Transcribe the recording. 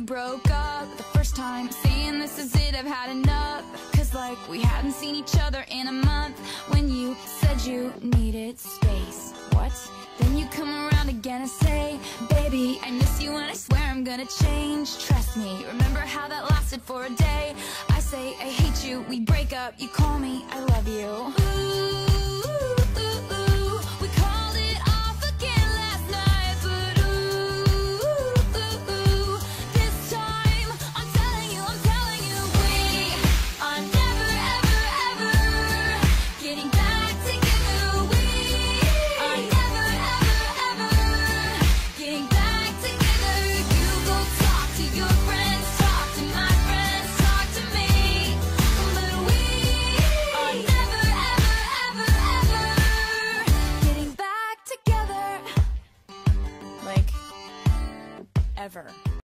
broke up. The first time Saying this is it, I've had enough. Cause like we hadn't seen each other in a month. When you said you needed space What? Then you come around again and say Baby, I miss you and I swear I'm gonna change. Trust me, remember how that lasted for a day. I say I hate you, we break up, you call me, I love you. Ooh, ever